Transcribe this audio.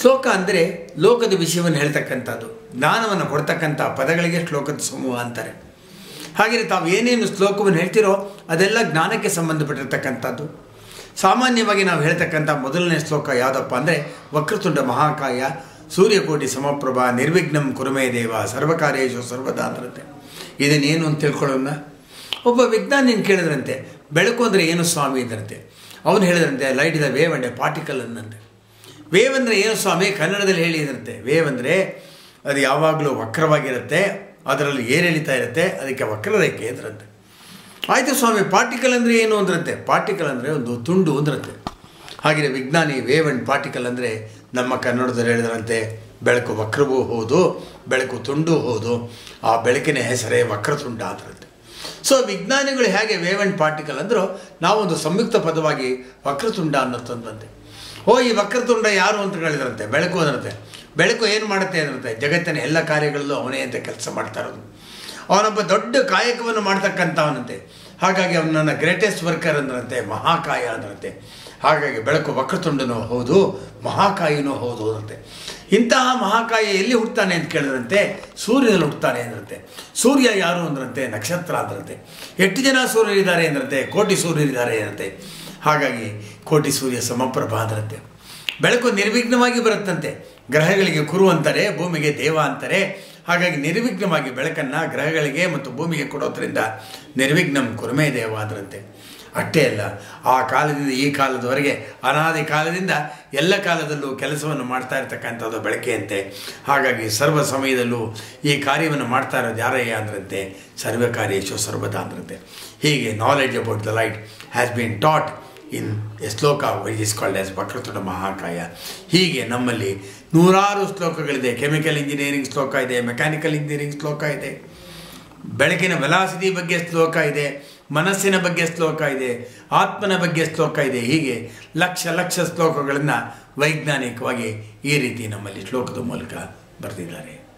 ಶ್ಲೋಕ ಅಂದರೆ ಲೋಕದ ವಿಷಯವನ್ನು ಹೇಳ್ತಕ್ಕಂಥದ್ದು. ಜ್ಞಾನವನ್ನು ಕೊಡ್ತಕ್ಕಂಥ ಪದಗಳಿಗೆ ಶ್ಲೋಕದ ಸಮೂಹ ಅಂತಾರೆ. ಹಾಗೆಯೇ ತಾವು ಏನೇನು ಶ್ಲೋಕವನ್ನು ಹೇಳ್ತಿರೋ ಅದೆಲ್ಲ ಜ್ಞಾನಕ್ಕೆ ಸಂಬಂಧಪಟ್ಟಿರ್ತಕ್ಕಂಥದ್ದು. ಸಾಮಾನ್ಯವಾಗಿ ನಾವು ಹೇಳ್ತಕ್ಕಂಥ ಮೊದಲನೇ ಶ್ಲೋಕ ಯಾವುದಪ್ಪ ಅಂದರೆ, ವಕ್ರತುಂಡ ಮಹಾಕಾಯ, ಸೂರ್ಯಕೋಟಿ ಸಮಪ್ರಭಾ, ನಿರ್ವಿಘ್ನಂ ಕುರುಮೇ ದೇವ, ಸರ್ವಕಾರ್ಯೇಶು ಸರ್ವದಾ ಅಂದ್ರಂತೆ. ಇದನ್ನೇನು ಅಂತ ತಿಳ್ಕೊಳ್ಳೋಣ. ಒಬ್ಬ ವಿಜ್ಞಾನಿನ ಕೇಳಿದ್ರಂತೆ, ಬೆಳಕು ಅಂದರೆ ಏನು ಸ್ವಾಮಿ ಇದ್ರಂತೆ ಅವನು ಹೇಳಿದ್ರಂತೆ ಲೈಟ್ ಇದೆ ವೇವ್ ಅಂಡೆ ಪಾರ್ಟಿಕಲ್ ಅನ್ನಂತೆ. ವೇವ್ ಅಂದರೆ ಏನು ಸ್ವಾಮಿ? ಕನ್ನಡದಲ್ಲಿ ಹೇಳಿದ್ರಂತೆ ವೇವ್ ಅಂದರೆ ಅದು ಯಾವಾಗಲೂ ವಕ್ರವಾಗಿರುತ್ತೆ, ಅದರಲ್ಲಿ ಏನು ಹೇಳ್ತಾ ಇರುತ್ತೆ, ಅದಕ್ಕೆ ವಕ್ರರೇಖೆ ಅಂದ್ರಂತೆ. ಆಯಿತು ಸ್ವಾಮಿ ಪಾರ್ಟಿಕಲ್ ಅಂದರೆ ಏನು ಅಂದ್ರಂತೆ? ಪಾರ್ಟಿಕಲ್ ಅಂದರೆ ಒಂದು ತುಂಡು ಅಂದ್ರಂತೆ. ಹಾಗೆಯೇ ವಿಜ್ಞಾನಿ ವೇವ್ ಆ್ಯಂಡ್ ಪಾರ್ಟಿಕಲ್ ಅಂದರೆ ನಮ್ಮ ಕನ್ನಡದಲ್ಲಿ ಹೇಳಿದ್ರಂತೆ, ಬೆಳಕು ವಕ್ರವೂ ಹೌದು, ಬೆಳಕು ತುಂಡು ಹೌದು, ಆ ಬೆಳಕಿನ ಹೆಸರೇ ವಕ್ರತುಂಡ ಅಂದ್ರಂತೆ. ಸೊ ವಿಜ್ಞಾನಿಗಳು ಹೇಗೆ ವೇವ್ ಆ್ಯಂಡ್ ಪಾರ್ಟಿಕಲ್ ಅಂದರೂ, ನಾವೊಂದು ಸಂಯುಕ್ತ ಪದವಾಗಿ ವಕ್ರತುಂಡ ಅನ್ನೋತಂದಂತೆ ಓ ಈ ವಕ್ರತುಂಡ ಯಾರು ಅಂತ ಹೇಳಿದ್ರಂತೆ ಬೆಳಕು ಅದರಂತೆ. ಬೆಳಕು ಏನು ಮಾಡುತ್ತೆ ಅದರಂತೆ, ಜಗತ್ತಿನ ಎಲ್ಲ ಕಾರ್ಯಗಳಲ್ಲೂ ಅವನೇ ಅಂತ ಕೆಲಸ ಮಾಡ್ತಾ ಇರೋದು. ಅವನೊಬ್ಬ ದೊಡ್ಡ ಕಾಯಕವನ್ನು ಮಾಡ್ತಕ್ಕಂಥವನಂತೆ. ಹಾಗಾಗಿ ಅವನು ನನ್ನ ಗ್ರೇಟೆಸ್ಟ್ ವರ್ಕರ್ ಅಂದ್ರಂತೆ, ಮಹಾಕಾಯ ಅಂದ್ರಂತೆ. ಹಾಗಾಗಿ ಬೆಳಕು ವಕ್ರತುಂಡನೂ ಹೌದು, ಮಹಾಕಾಯಿನೂ ಹೌದು ಅಂತೆ ಇಂತಹ ಮಹಾಕಾಯ ಎಲ್ಲಿ ಹುಟ್ಟುತ್ತಾನೆ ಅಂತ ಕೇಳಿದ್ರಂತೆ ಸೂರ್ಯನಲ್ಲಿ ಹುಟ್ಟುತ್ತಾನೆ ಅಂದ್ರಂತೆ. ಸೂರ್ಯ ಯಾರು ಅಂದ್ರಂತೆ, ನಕ್ಷತ್ರ ಅಂದ್ರಂತೆ. ಎಷ್ಟು ಜನ ಸೂರ್ಯರಿದ್ದಾರೆ ಅಂದ್ರಂತೆ, ಕೋಟಿ ಸೂರ್ಯರಿದ್ದಾರೆ ಅಂತೆ ಹಾಗಾಗಿ ಕೋಟಿ ಸೂರ್ಯ ಸಮಪ್ರಭಾ ಅದರಂತೆ. ಬೆಳಕು ನಿರ್ವಿಘ್ನವಾಗಿ ಬರುತ್ತಂತೆ. ಗ್ರಹಗಳಿಗೆ ಕುರು ಅಂತಾರೆ, ಭೂಮಿಗೆ ದೇವ ಅಂತಾರೆ. ಹಾಗಾಗಿ ನಿರ್ವಿಘ್ನವಾಗಿ ಬೆಳಕನ್ನು ಗ್ರಹಗಳಿಗೆ ಮತ್ತು ಭೂಮಿಗೆ ಕೊಡೋದ್ರಿಂದ ನಿರ್ವಿಘ್ನಂ ಕುರುಮೇ ದೇವ ಅದರಂತೆ. ಅಷ್ಟೇ ಅಲ್ಲ, ಆ ಕಾಲದಿಂದ ಈ ಕಾಲದವರೆಗೆ, ಅನಾದಿ ಕಾಲದಿಂದ ಎಲ್ಲ ಕಾಲದಲ್ಲೂ ಕೆಲಸವನ್ನು ಮಾಡ್ತಾ ಇರ್ತಕ್ಕಂಥದ್ದು ಬೆಳಕೆಯಂತೆ ಹಾಗಾಗಿ ಸರ್ವ ಸಮಯದಲ್ಲೂ ಈ ಕಾರ್ಯವನ್ನು ಮಾಡ್ತಾ ಇರೋದು ಯಾರಯ್ಯ ಅಂದ್ರಂತೆ? ಸರ್ವ ಕಾರ್ಯೇಶು ಸರ್ವದಾ ಅಂದ್ರಂತೆ. ಹೀಗೆ knowledge about the light has been taught in shloka is called as ವಕ್ರತುಡ ಮಹಾಕಾಯ. ಹೀಗೆ ನಮ್ಮಲ್ಲಿ ನೂರಾರು ಶ್ಲೋಕಗಳಿದೆ. ಕೆಮಿಕಲ್ ಇಂಜಿನಿಯರಿಂಗ್ ಶ್ಲೋಕ ಇದೆ, ಮೆಕ್ಯಾನಿಕಲ್ ಇಂಜಿನಿಯರಿಂಗ್ ಶ್ಲೋಕ ಇದೆ, ಬೆಳಕಿನ ವೆಲಾಸಿಟಿ ಬಗ್ಗೆ ಶ್ಲೋಕ ಇದೆ, ಮನಸ್ಸಿನ ಬಗ್ಗೆ ಶ್ಲೋಕ ಇದೆ, ಆತ್ಮನ ಬಗ್ಗೆ ಶ್ಲೋಕ ಇದೆ. ಹೀಗೆ ಲಕ್ಷ ಲಕ್ಷ ಶ್ಲೋಕಗಳನ್ನು ವೈಜ್ಞಾನಿಕವಾಗಿ ಈ ರೀತಿ ನಮ್ಮಲ್ಲಿ ಶ್ಲೋಕದ ಮೂಲಕ ಬರೆದಿದ್ದಾರೆ.